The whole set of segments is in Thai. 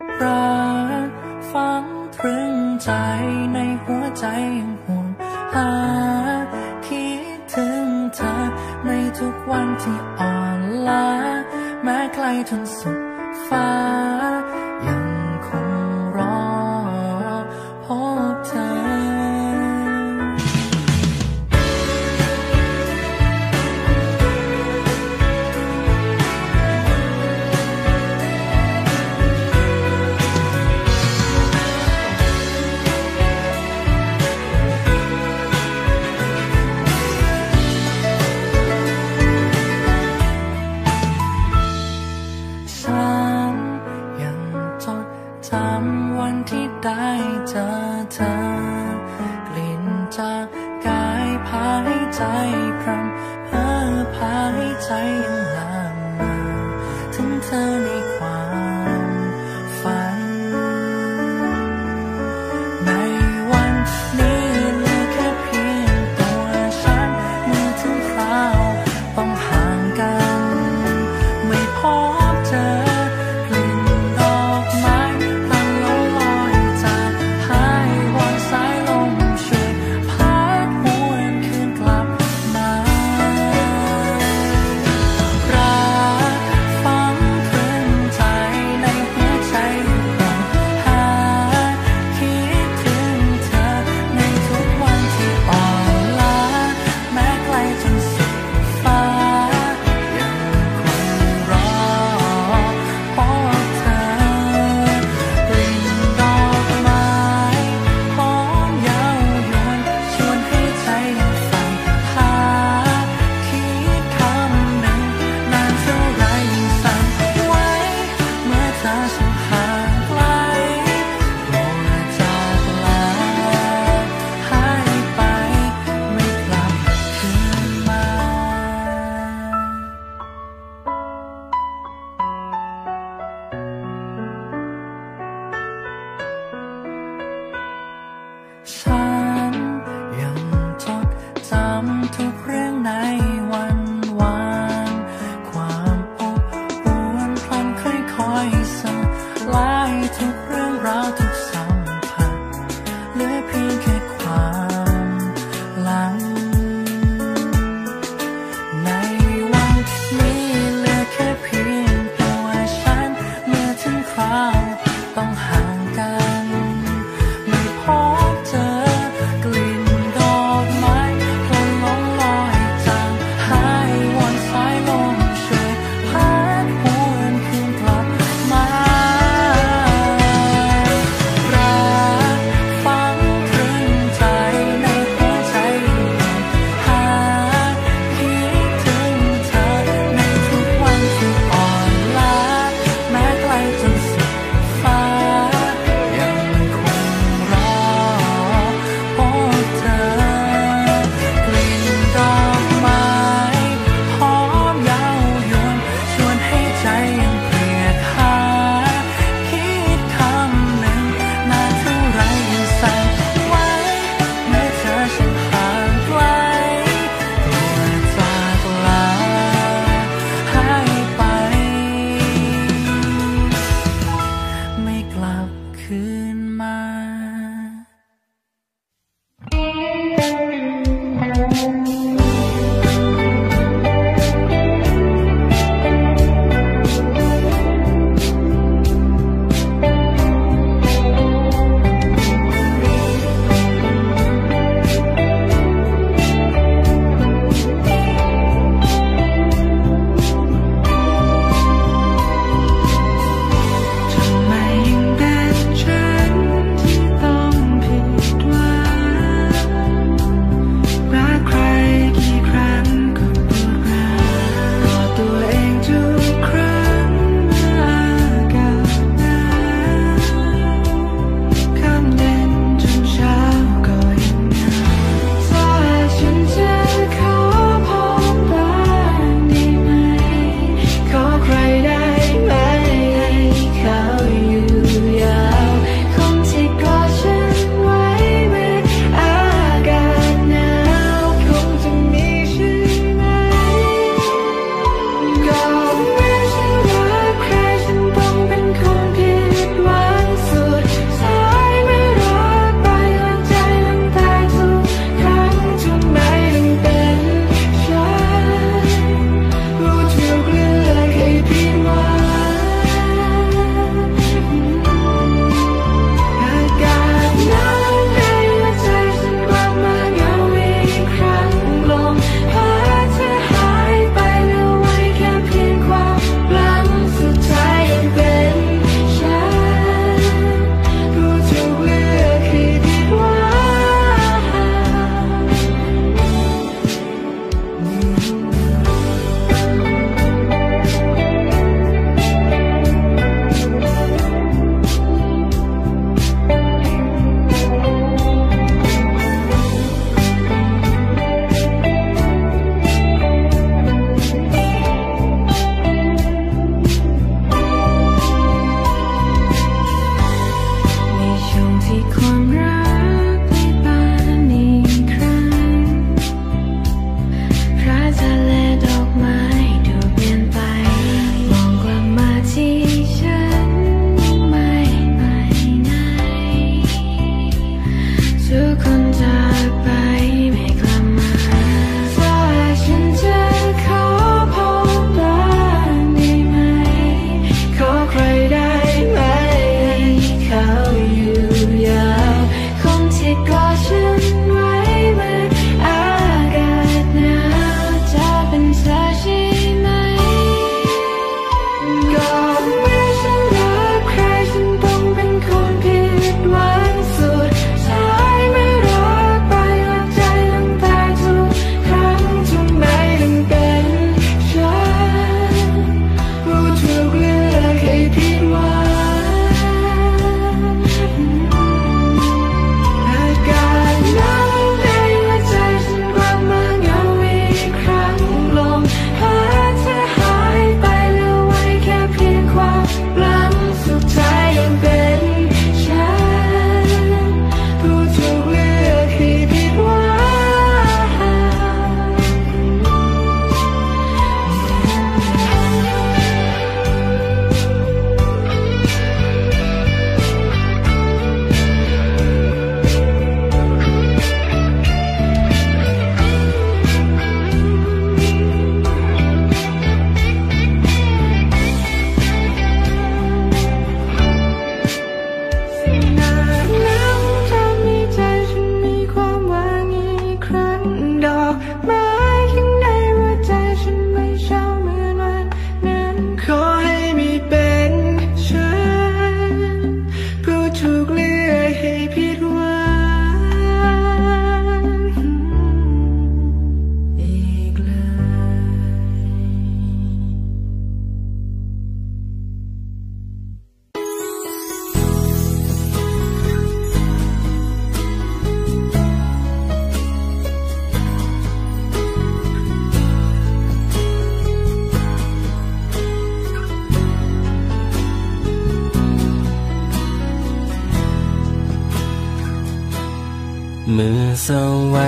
รักฝังตรึงใจในหัวใจยังห่วงหาคิดถึงเธอในทุกวันที่อ่อนล้าแม้ไกลจนสุดฟ้า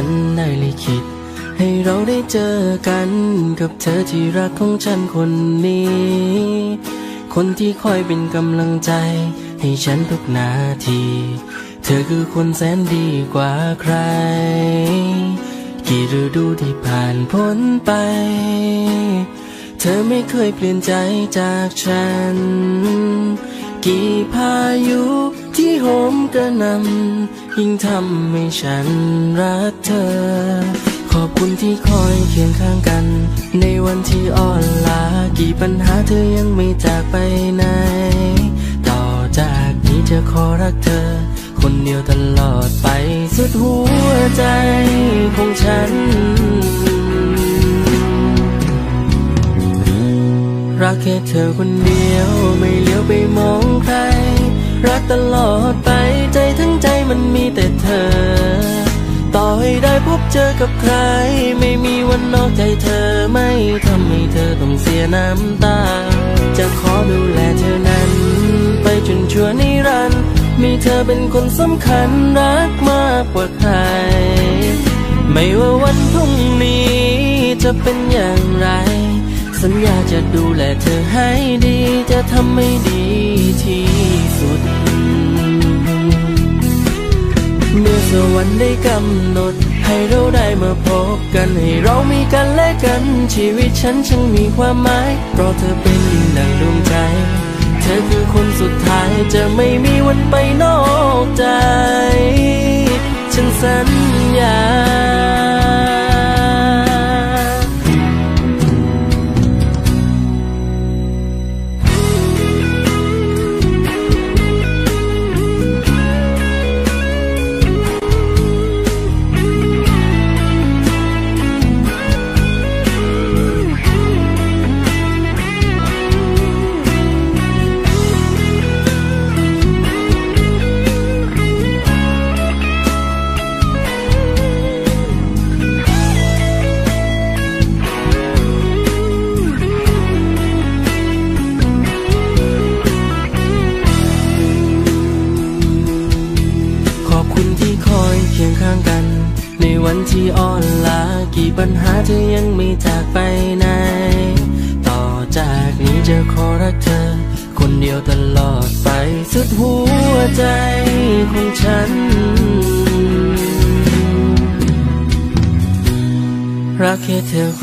วรรค์ได้ลิขิตให้เราได้เจอกันกับเธอที่รักของฉันคนนี้ คนที่คอยเป็นกำลังใจ ให้ฉันทุกนาที เธอคือคนแสนดีกว่าใคร กี่ฤดูที่ผ่านพ้นไป เธอไม่เคยเปลี่ยนใจจากฉัน กี่พายุที่โหมกระหนำยิ่งทำให้ฉันรักเธอ ขอบคุณที่คอยเคียงข้างกัน ในวันที่อ่อนล้ากี่ปัญหาเธอยังไม่จากไปไหน ต่อจากนี้จะขอรักเธอ คนเดียวตลอดไปสุดหัวใจของฉัน รักแค่เธอคนเดียวไม่เลี้ยวไปมองใคร รักตลอดไปใจทั้งใจมันมีแต่เธอ ต่อให้ได้พบเจอกับใคร ไม่มีวันนอกใจเธอไม่ทำให้เธอต้องเสียน้ำตา จะขอดูแลเธอนั้น ไปจนชั่วนิรันดร์มีเธอเป็นคนสำคัญรักมากกว่าใคร ไม่ว่าวันพรุ่งนี้จะเป็นอย่างไร สัญญาจะดูแลเธอให้ดี จะทำให้ดีที่สุด เมื่อสวรรค์ได้กำหนด ให้เราได้มาพบกัน ให้เรามีกันและกัน ชีวิตฉันช่างมีความหมาย เพราะเธอเป็นยิ่งดังดวงใจ เธอคือคนสุดท้ายจะไม่มีวันไปนอกใจ ฉันสัญญา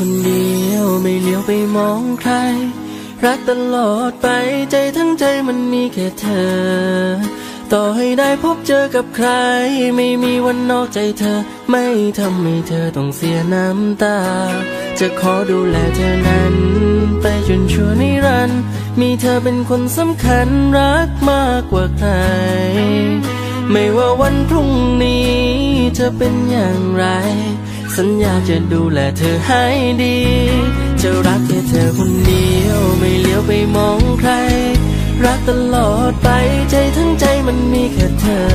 คนเดียวไม่เลี้ยวไปมองใคร รักตลอดไปใจทั้งใจมันมีแค่เธอ ต่อให้ได้พบเจอกับใคร ไม่มีวันนอกใจเธอ ไม่ทำให้เธอต้องเสียน้ำตา จะขอดูแลเธอนั้น ไปจนชั่วนิรันดร์มีเธอเป็นคนสำคัญรักมากกว่าใคร ไม่ว่าวันพรุ่งนี้จะเป็นอย่างไร สัญญาจะดูแลเธอให้ดี จะรักแค่เธอคนเดียวไม่เลี้ยวไปมองใคร รักตลอดไปใจทั้งใจมันมีแค่เธอ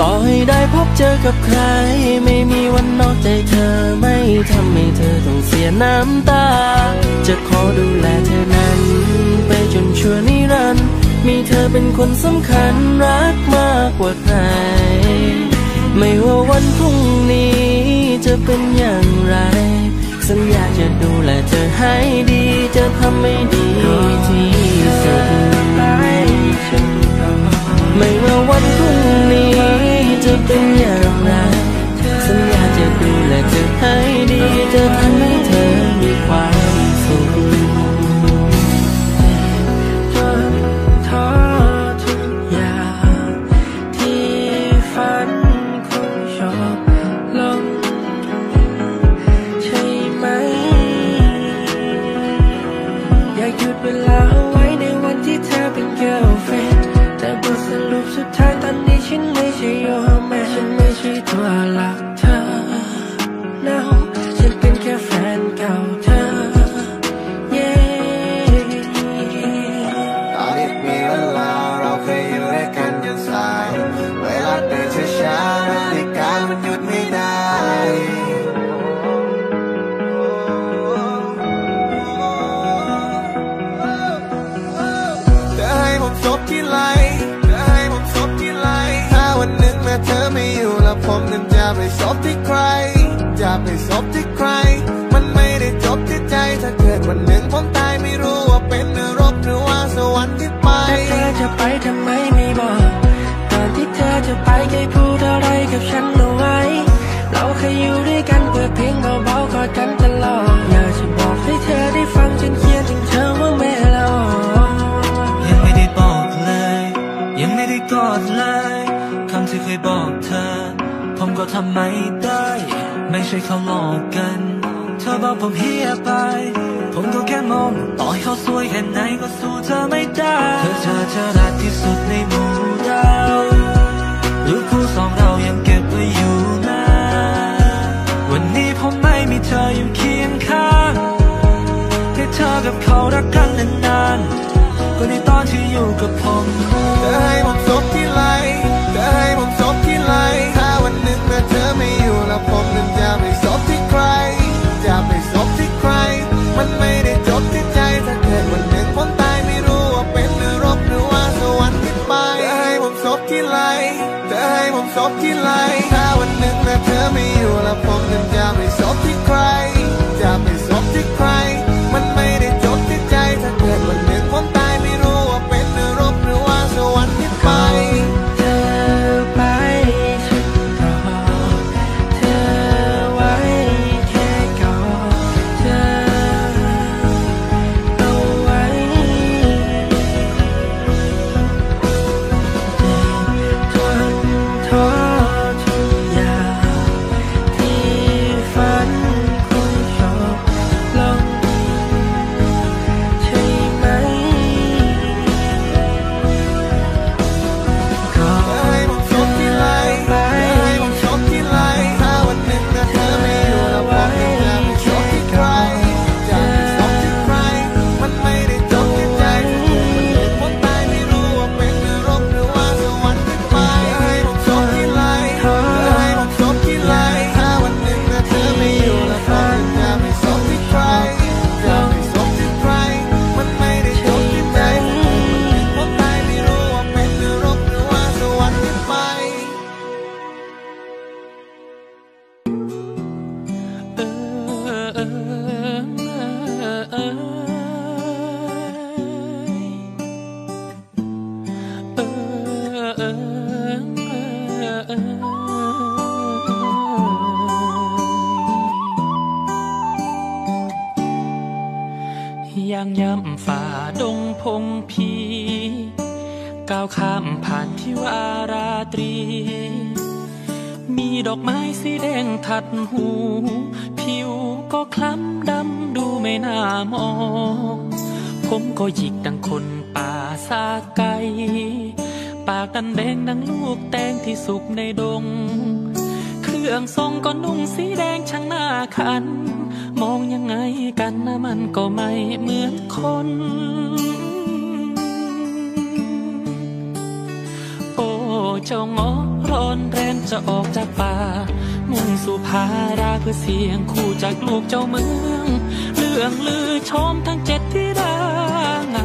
ต่อให้ได้พบเจอกับใคร ไม่มีวันนอกใจเธอไม่ทำให้เธอต้องเสียน้ำตา จะขอดูแลเธอนั้น ไปจนชั่วนิรันดร์มีเธอเป็นคนสำคัญรักมากกว่าใคร ไม่ว่าวันพรุ่งนี้ จะเป็นอย่างไร สัญญาจะดูแลเธอให้ดี จะทำให้ดีที่สุดไม่ว่าวันพรุ่งนี้จะเป็นอย่างไร สัญญาจะดูแลเธอให้ดี จะทำให้เธอมีความ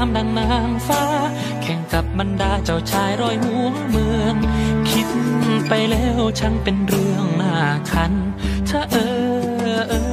ามดังนางฟ้า แข่งกับบรรดาเจ้าชายรอยหัวเมือง คิดไปแล้วช่างเป็นเรื่องน่าคันถ้าเออ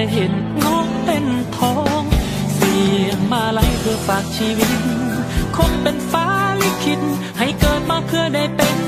ได้เห็นงอกเป็นทอง เสียงมาไหลเพื่อฝากชีวิต คงเป็นฟ้าลิขิตให้เกิดมาเพื่อได้เป็น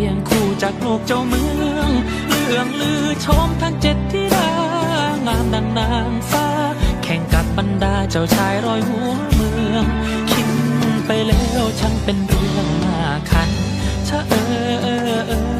ียงคู่จากโลกเจ้าเมือง เรื่องลือชมทั้งเจ็ดที่รางามดังนางฟ้า แข่งกับบรรดาเจ้าชายรอยหัวเมือง คิดไปแล้วช่างเป็นเรื่องมาคันชะเออ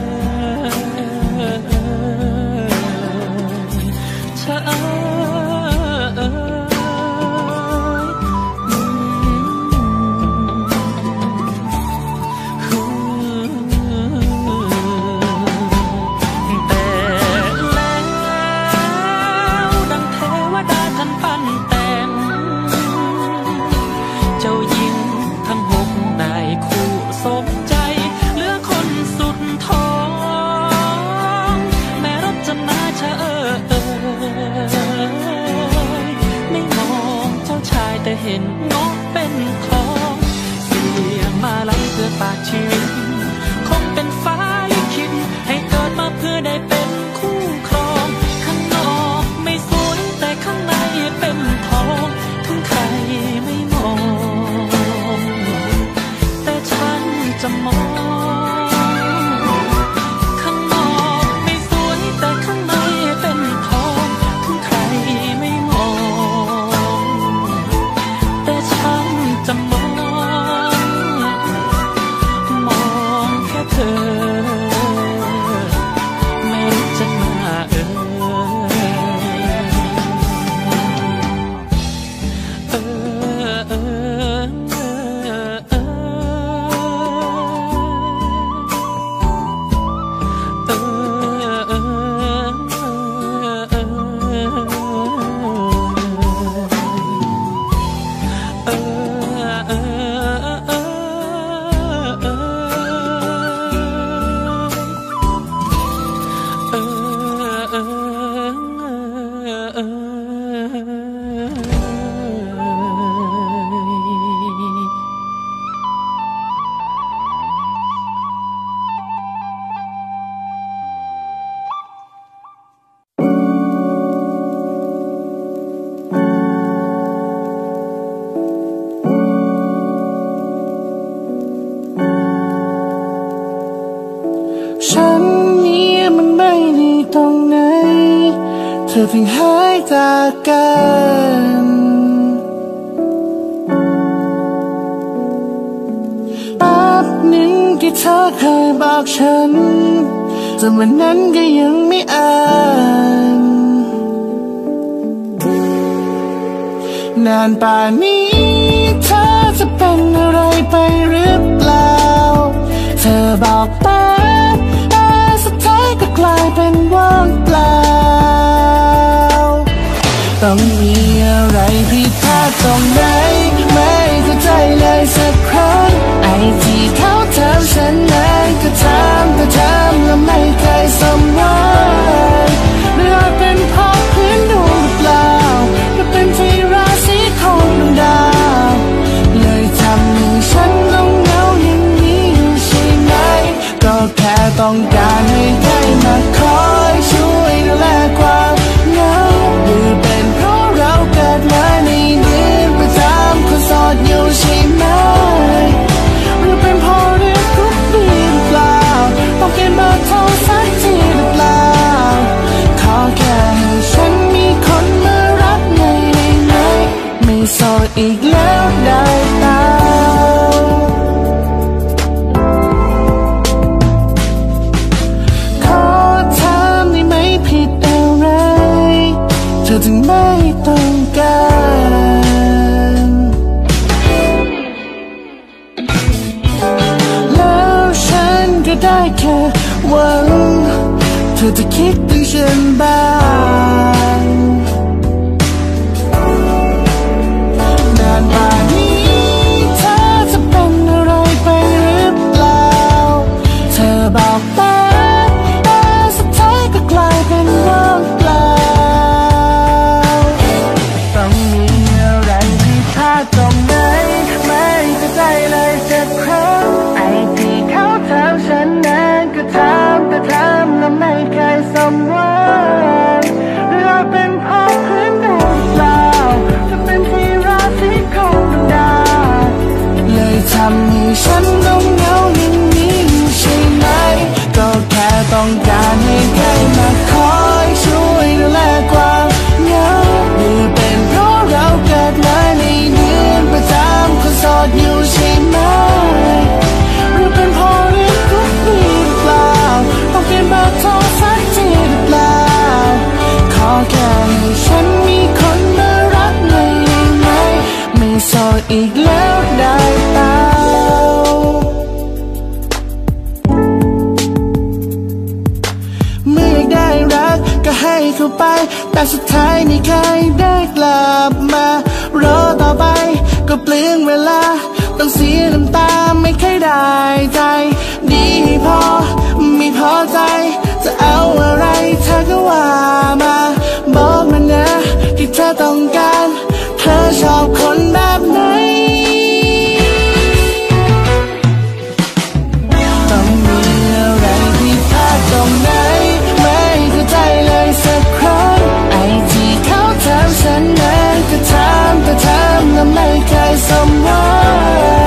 by me. ต้องการให้ใครมาคอยช่วยดูแลความเหงาหรือเป็นเพราะเราเกิดมาในเดือนประจำคนสอดอยู่ใช่ไหมหรือเป็นเพราะเรื่องทุกข์ดีหรือเปล่าต้องเกินเบอร์โทรสักทีหรือเปล่าขอแค่ให้ฉันมีคนมารักในในไม่โสดอีกแล้วได้ Từng แต่สุดท้ายไม่เคยได้กลับมา รอต่อไปก็เปลืองเวลา ต้องเสียน้ำตาไม่เคยได้ใจ ดีพอไม่พอใจ จะเอาอะไรเธอก็ว่ามา บอกมานะที่เธอต้องการ เธอชอบคนแบบไหน ngắm lấy cái sớm mai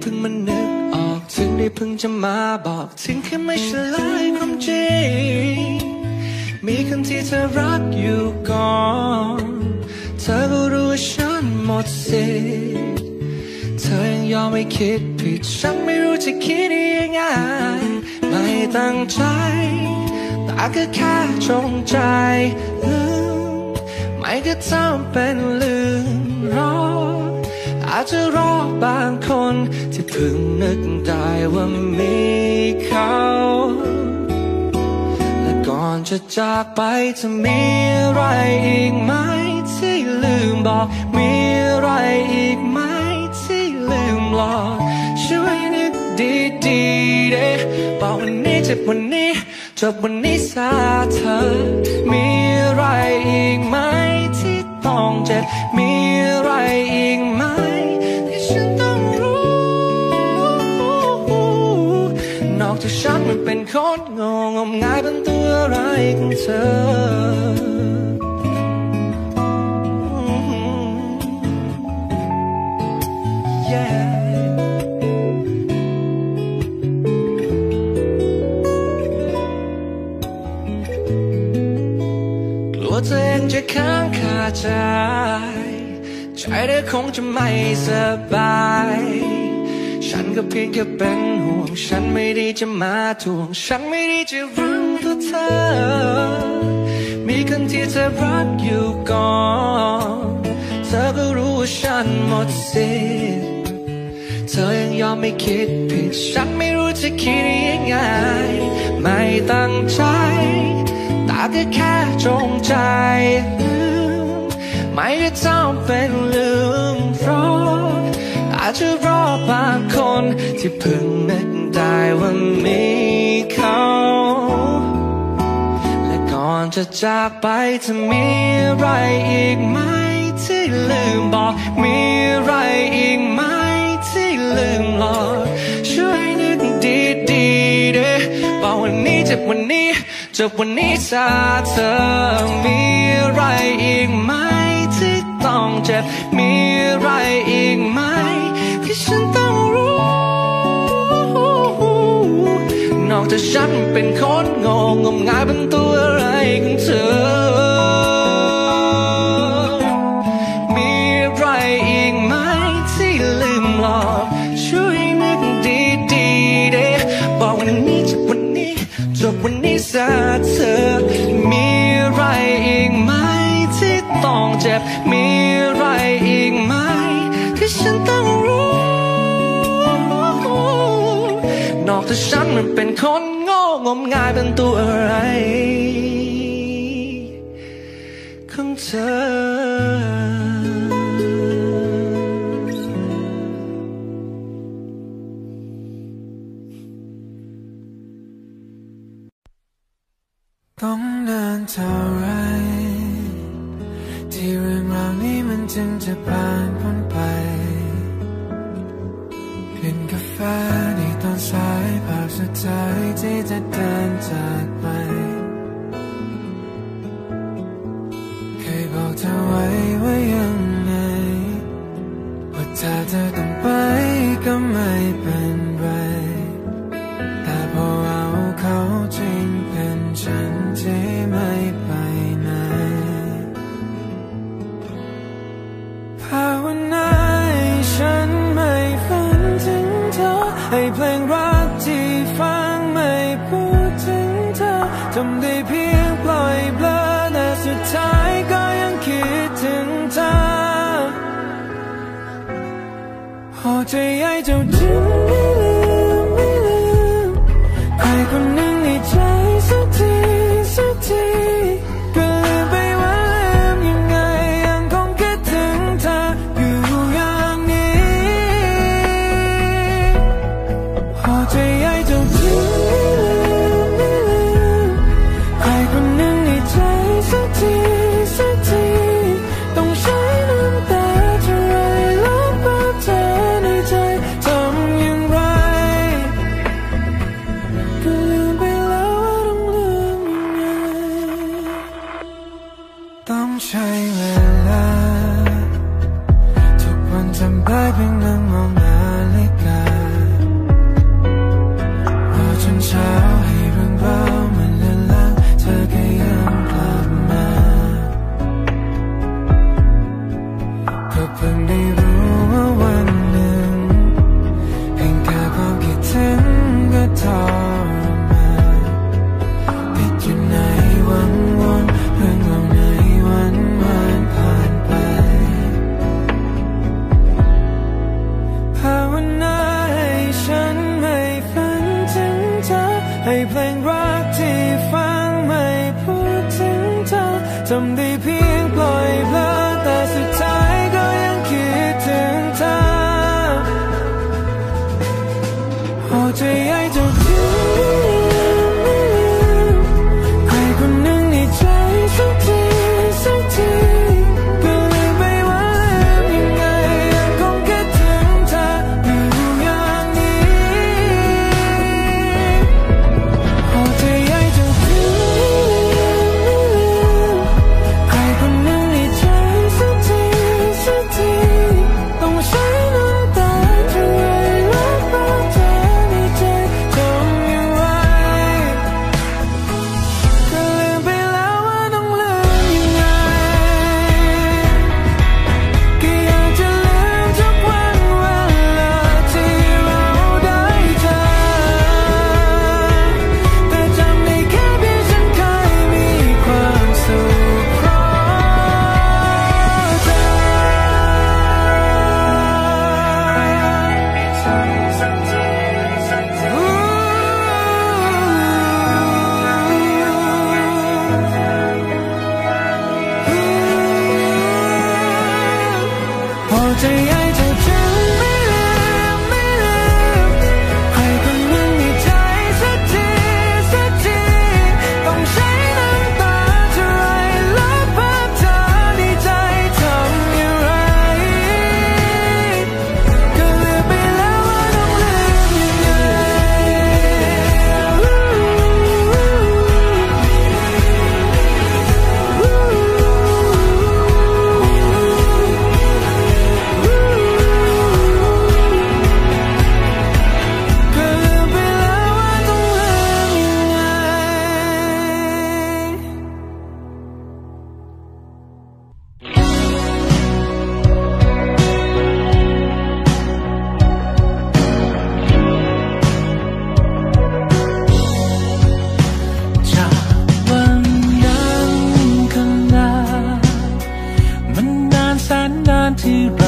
เพิ่งมานึกออกถึงได้เพิ่งจะมาบอก ถึงแค่ไม่เฉลยความจริงมีคนที่เธอรักอยู่ก่อน เธอก็รู้ว่าฉันหมดสิทธิ์เธอยังยอมไม่คิดผิดฉันไม่รู้จะคิดยังไงไม่ตั้งใจแต่ก็แค่จงใจลืมไม่ก็ทำเป็นลืมรอ อาจจะรอบางคนที่เพิ่งนึกได้ว่ามีเขา และก่อนจะจากไปจะมีอะไรอีกไหมที่ลืมบอก มีอะไรอีกไหมที่ลืมหลอกช่วยนึกดีๆเด้บอกวันนี้เจ็บวันนี้จบวันนี้ซาเธอ มีอะไรอีกไหมที่ต้องเจ็บ มีอะไรอีกไหม ฉันมันเป็นคนงงงมงายเป็นตัวอะไรของเธอ Yeah กลัวตัวเองจะค้างคาใจ ใจเธอคงจะไม่สบาย ฉันก็เพียงแค่เป็นห่วง ฉันไม่ได้จะมาทวง ฉันไม่ได้จะรังตัวเธอ มีคนที่เธอรักอยู่ก่อน เธอก็รู้ว่าฉันหมดสิทธิ์เธอยังยอมไม่คิดผิด ฉันไม่รู้จะคิดยังไง ไม่ตั้งใจแต่ก็แค่จงใจลืมไม่ได้ทำเป็นลืมเพราะ จจะรอบางคนที่เพิ่งนึกได้ว่ามีเขา และก่อนจะจากไปจะมีอะไรอีกไหมที่ลืมบอก มีอะไรอีกไหมที่ลืมหลอกช่วยนึกดีๆเด้บอกวันนี้จ็บวันนี้จบวันนี้ซาเธอมีอะไรอีกไหมที่ต้องเจ็บมีอะไรอีกไหม อกจากฉันเป็นคนงงงมงายเป็นตัวอะไรของเธอ มีอะไรอีกไหมที่ลืมหลอกช่วยนึกดีๆเด้บอกวันนี้จบวันนี้จบวันนี้ซะเธอ มีอะไรอีกไหมที่ต้องเจ็บ นอกจากฉันมันเป็นคนโง่งมงายเป็นตัวอะไร ของเธอต้องนานเท่าไร ที่เรื่องราวนี้มันจึงจะผ่าน สุดท้ายที่จะเดินจาก นน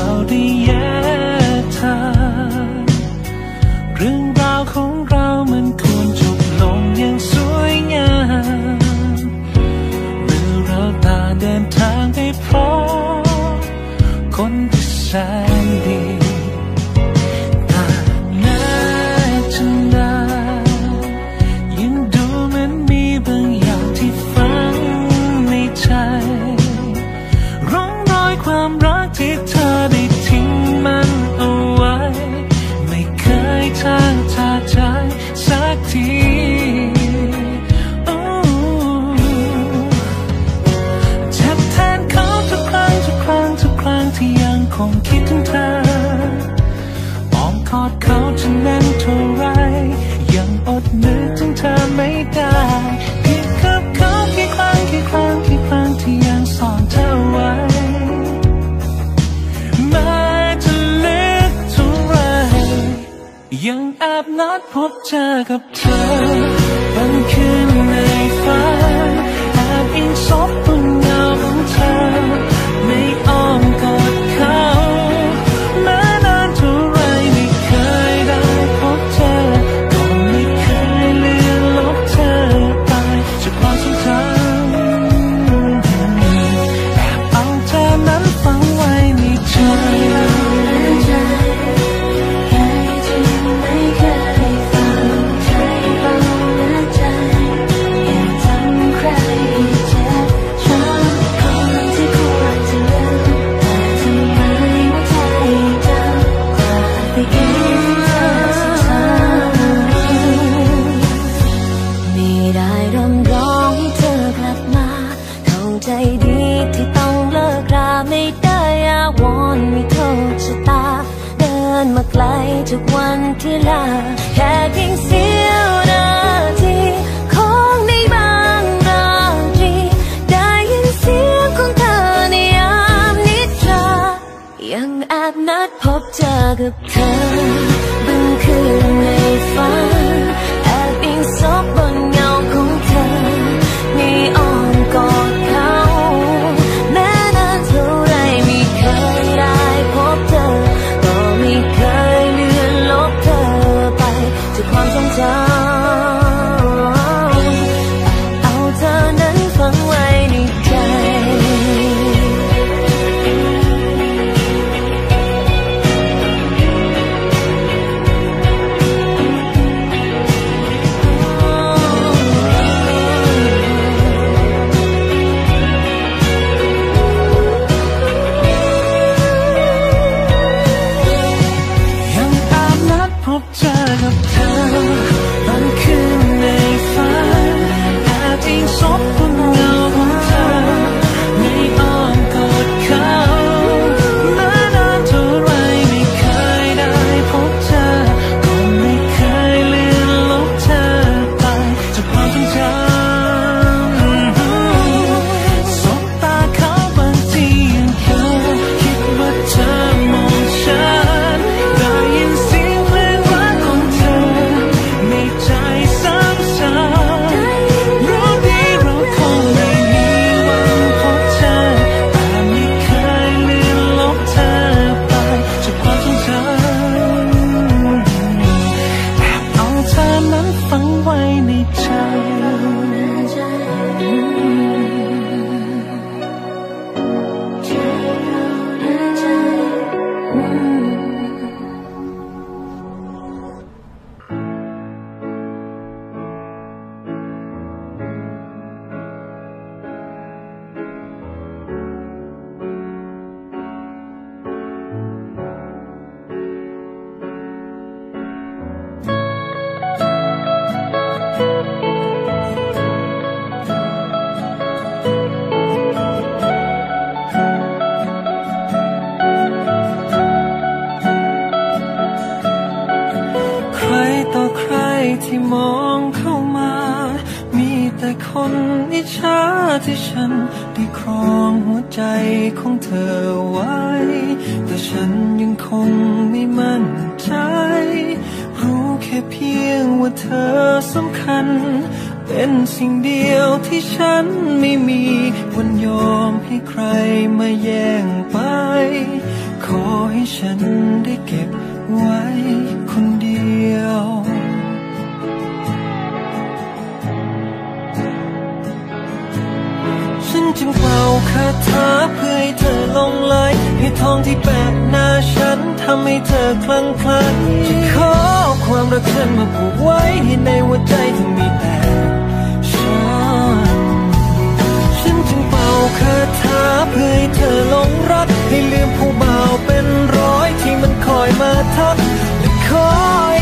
차갑다. 的疼 ที่มองเข้ามา มีแต่คนนิชาที่ฉันได้ครองหัวใจของเธอไว้ แต่ฉันยังคงไม่มั่นใจ รู้แค่เพียงว่าเธอสำคัญ เป็นสิ่งเดียวที่ฉันไม่มีวันยอมให้ใครมาแย่งไป ขอให้ฉันได้เก็บไว้ จึงเป่าคาถาเพื่อให้เธอลงไหลให้ทองที่แปดหน้าฉันทำให้เธอคลั่งคลั่งจะขอความรักฉันมาผูกไว้ให้ในหัวใจที่มีแต่ฉันฉันจึงเป่าคาถาเพื่อให้เธอลงรักให้ลืมผู้บ่าวเป็นร้อยที่มันคอยมาทักและคอย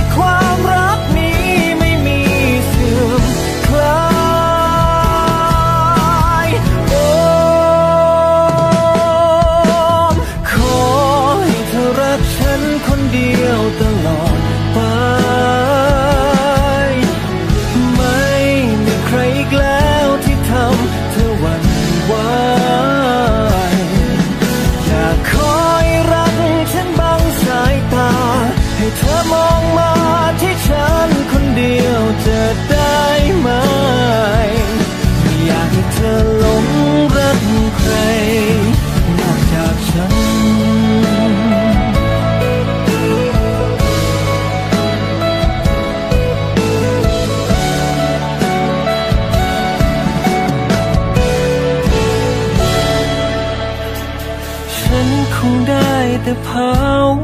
งได้แต่ภา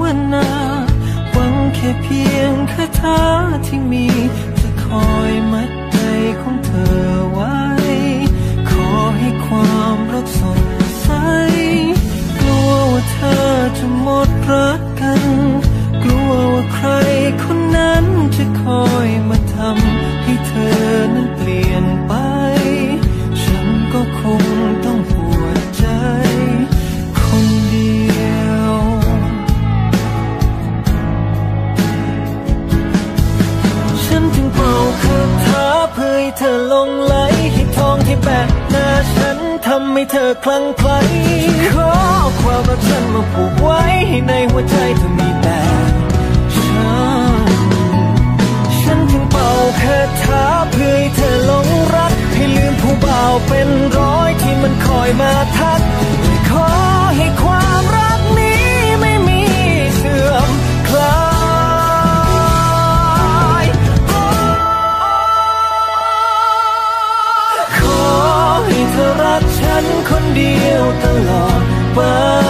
วนา หวังแค่เพียงคาถาที่มีจะคอยมัดใจของเธอไว้ ขอให้ความรักสดใส กลัวว่าเธอจะหมดรัก หน้าฉันทำให้เธอคลั่งไคล้ขอความรักฉันมาผูกไว้ให้ในหัวใจเธอมีแต่ฉัน ฉันจึงเป่าคาถาเพื่อให้เธอหลงรัก ให้ลืมผู้บ่าวเป็นร้อยที่มันคอยมาทักขอให้ความ ตลอดไป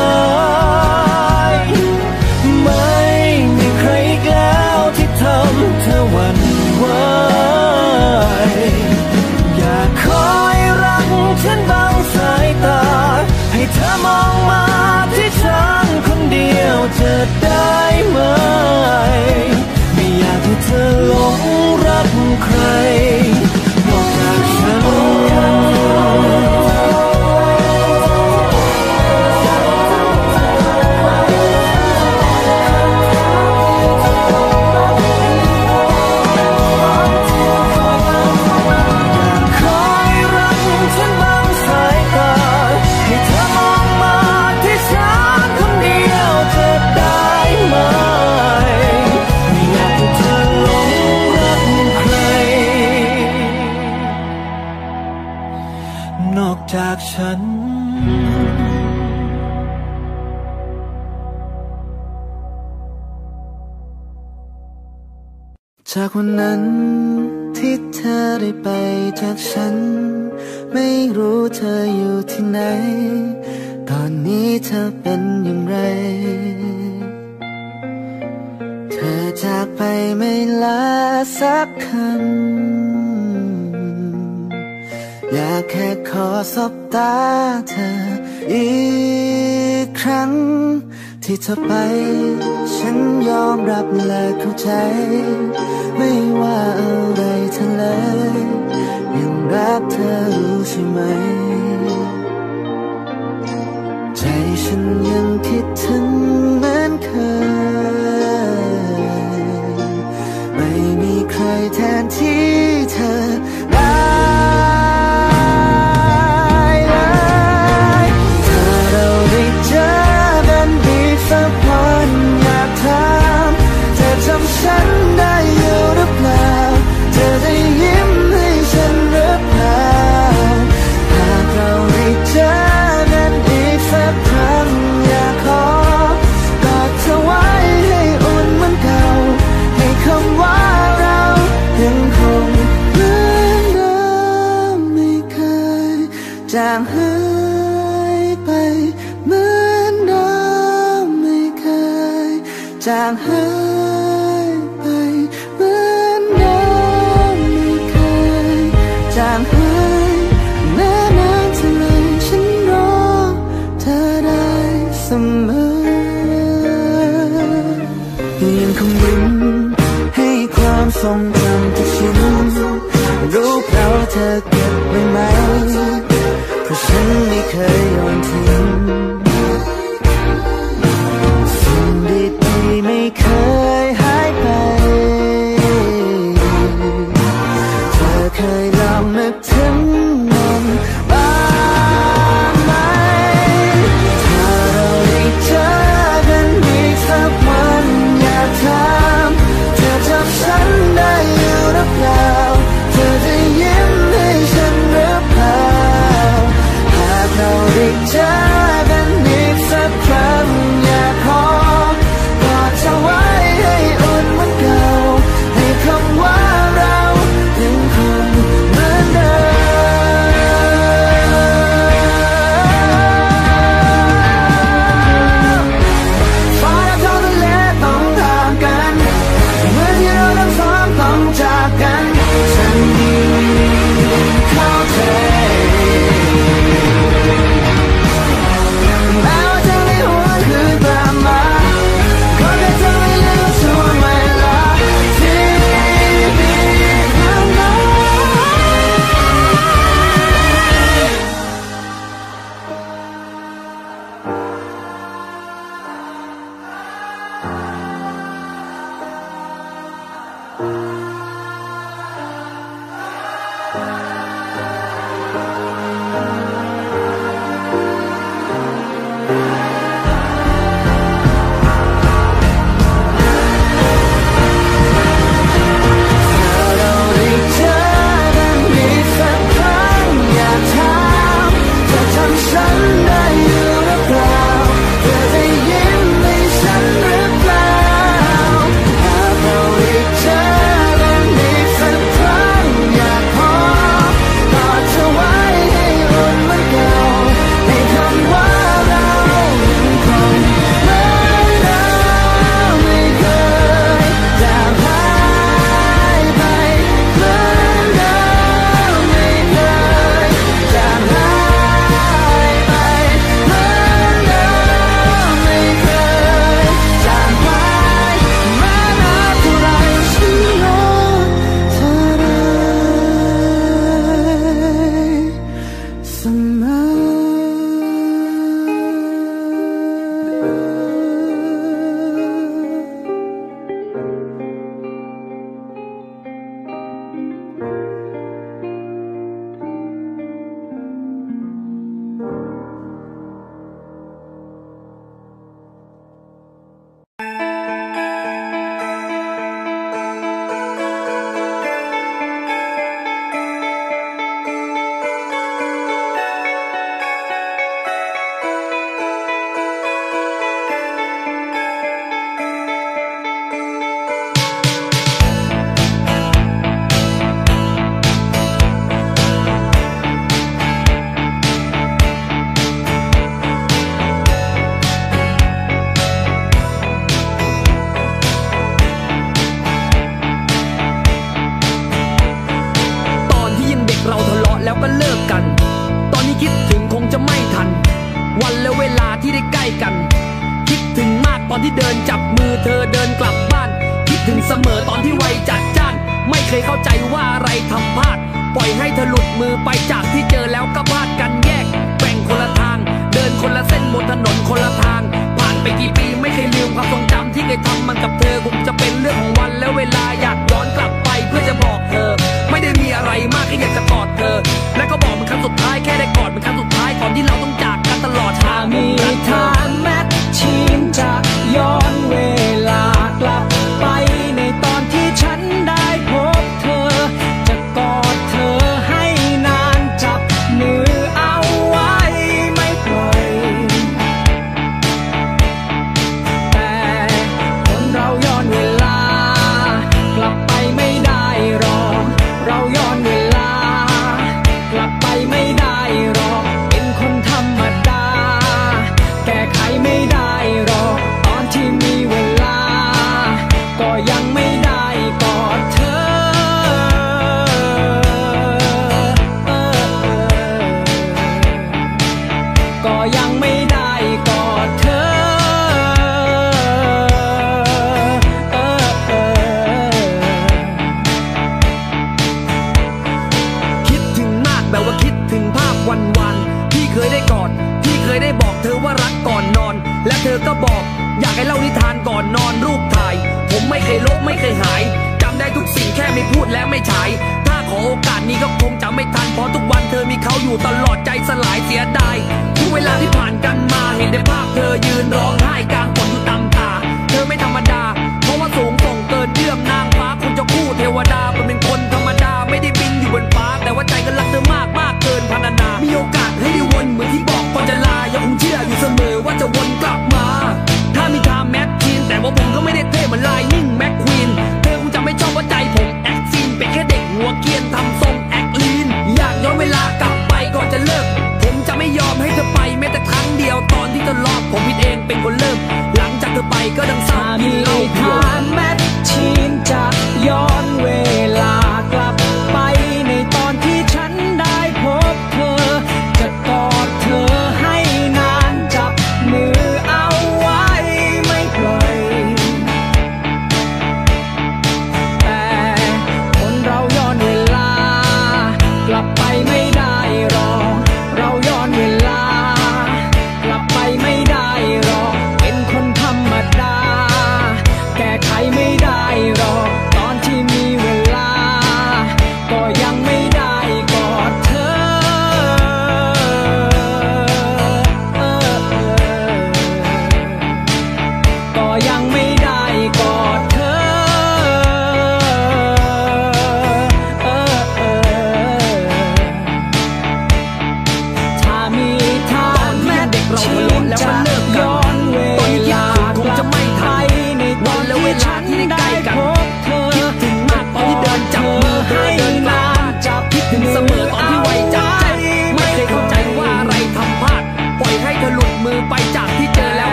ฉัน จากวันนั้นที่เธอได้ไปจากฉัน ไม่รู้เธออยู่ที่ไหน ตอนนี้เธอเป็นอย่างไร เธอจากไปไม่ลาสักคำ อยากแค่ขอสบตาเธอ อีกครั้ง ที่เธอไป ฉันยอมรับและเข้าใจ ไม่ว่าอะไรเธอเลยยังรักเธอรู้ใช่ไหม ใจฉันยังคิดถึงเหมือนเคย ไม่มีใครแทนที่เธอ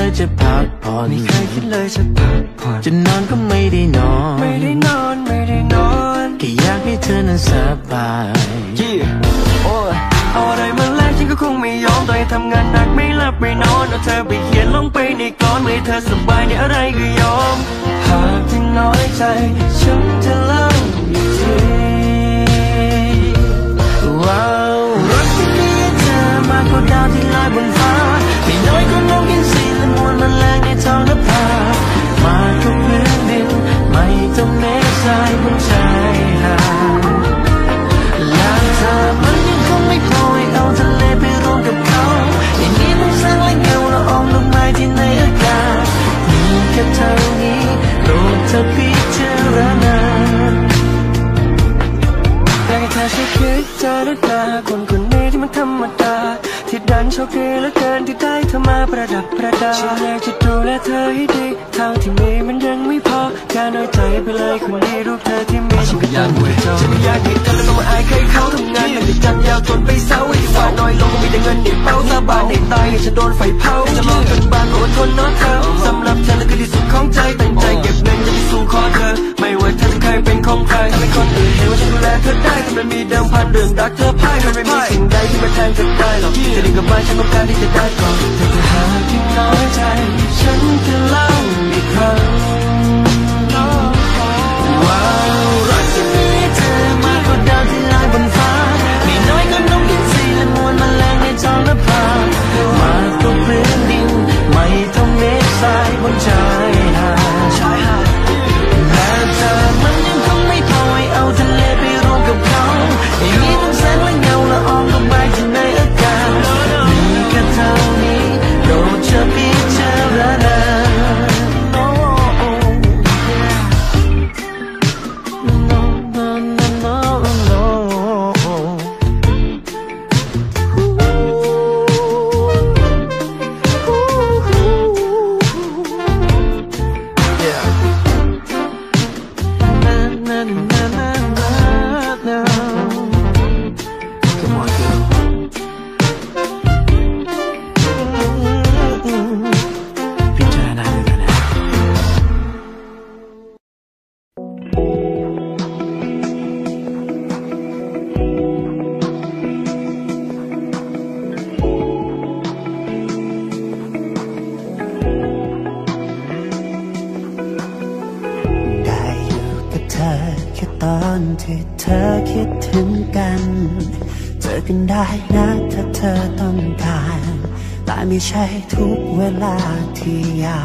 เคยคิดเลยจะพักผ่อนไม่เคยคิดเลยจะพักผ่อนจะนอนก็ไม่ได้นอน ไม่ได้นอนไม่ได้นอนแค่อยากให้เธอนั้นสบายโอ้ยเอาอะไรมาแลกฉันก็คงไม่ยอมต่อยทำงานหนักไม่หลับไม่นอนเอาเธอไปเขียนลงไปในกลอนเมื่อเธอสบายในอะไรก็ยอมหากที่น้อยใจฉันจะเล่าอีกทีว้าวรักที่มีเธอมากกว่าดาวที่ลอยบนฟ้าไม่น้อยก็นกอิ นทรีและมวลแมลงในท้องนภามากกพื้นดินไม่ต้องเมฆทรายบนชายหาดและถ้ามันยังคงไม่พอให้เอาทะเลไปรวมกับเขา อย่างนี้ต้องสร้างและเงาละอองลงมาที่ในอากาศมีแค่เท่านี้โปรดเธอพิจารณาอยากให้เธอช่วยคิดเจอด้วยตาคนคนนี้ที่มันธรรมดา ที่ดันโชคดีเหลือเกินที่ได้เธอมาประดับประดาฉันอยากจะดูแลเธอให้ดีเท่าที่มีมันยังไม่พออย่าน้อยใจไปเลยคนนี้รูปเธอที่มีฉันก็ต้องหัวใจฉันไม่อยากให้เธอแล้วต้องมาอายใครเขาทำงานหนักจะจันยาวจนไปเศร้าไอ้ฝ่าน้อยลงมีแต่เงินในเป้าสาบานในตายให้ฉันโดนไฟเผาจะลองจนบานอดทนนอนเธอสำหรับเธอแล้วคือที่สุดของใจตั้งใจเก็บเงินจะไปสู่ขอเธอ ไม่ว่าเธอจะเคยเป็นของใครทำให้คนอื่นเห็นว่าฉันดูแลเธอได้แต่มันมีเดิมพันเรื่องรักเธอพ่ายมันไม่มีสิ่งใดที่มาแทนเธอได้หรอกจะดีกับมาฉันต้องการที่จะได้ก่อนแต่ถ้าหากที่น้อยใจ ฉันจะเล่าอีกครั้งว้ารักที่มีเธอมากกว่าดาวที่ลอยบนฟ้าไม่น้อยก็นกอินทรีและมวลแมลงในท้องนภามากกว่าพื้นดินไม่ต้องเมฆทรายบนชายหาดและถ้ามันยังคงไม่พอให้เอาทะเลไปรวมกับเขาอย่างนี้ต้อง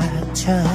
ที่อ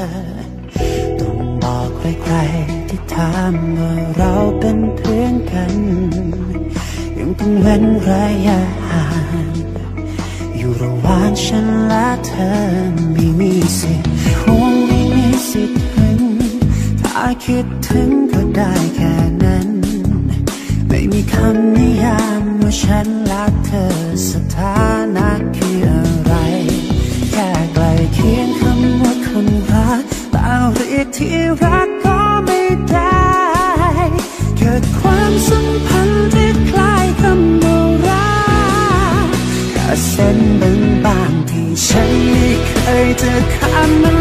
เค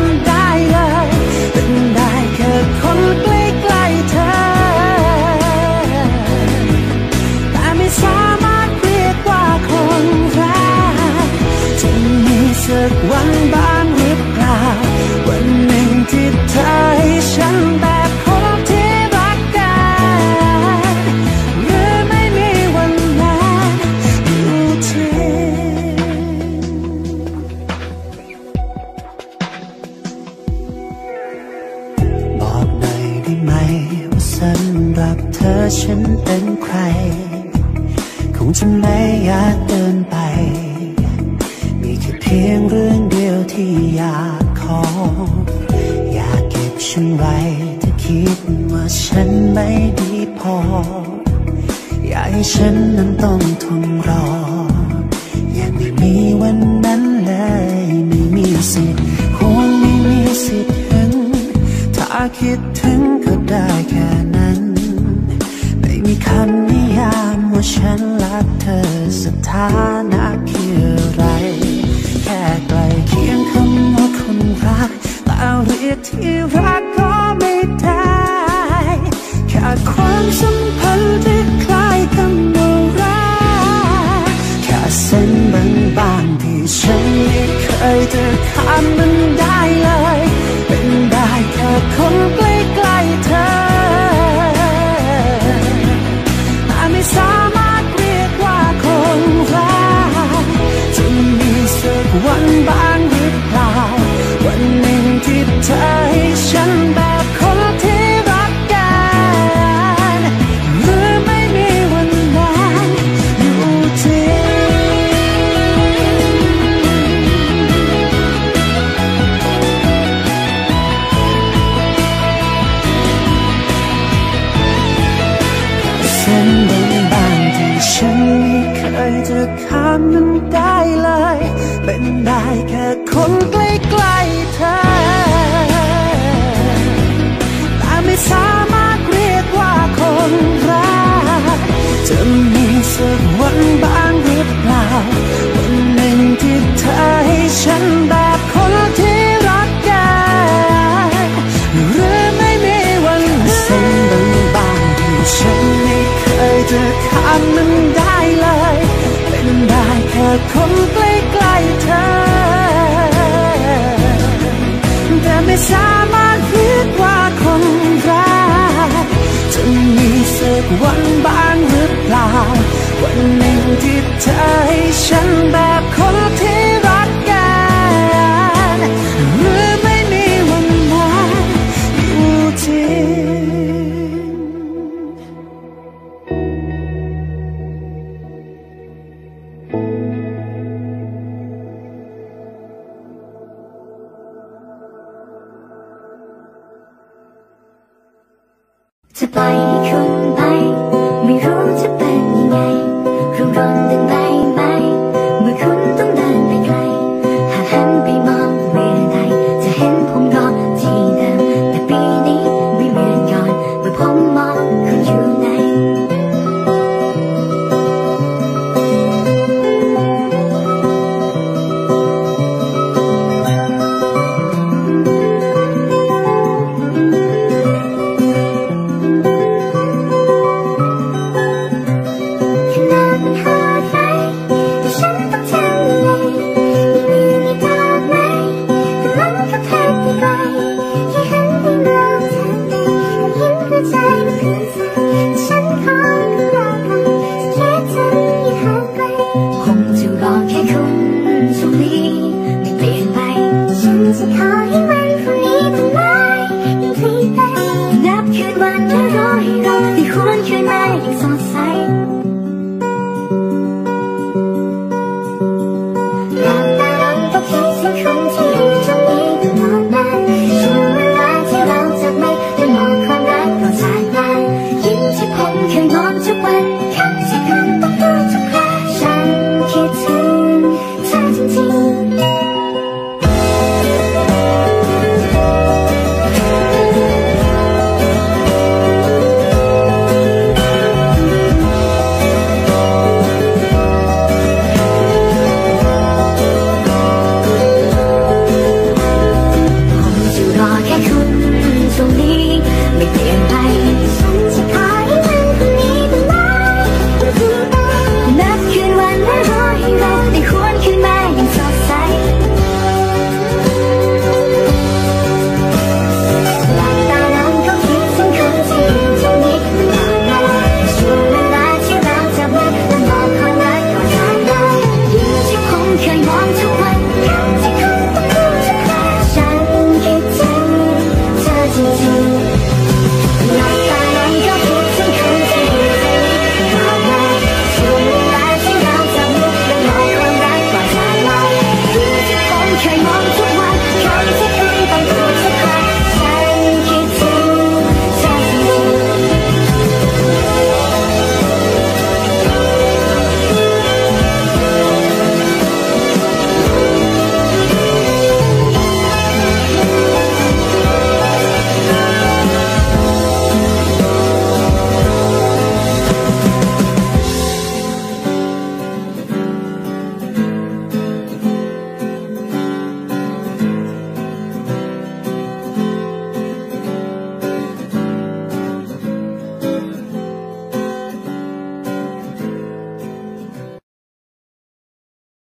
คำนั้นได้เลย เป็นได้แค่คนใกล้ คนใกล้ๆเธอ แต่ไม่สามารถเรียกว่าคนรักจะมีสักวันบ้างหรือเปล่า วันหนึ่งที่เธอให้ฉันแบบคนที่